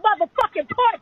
motherfucking party.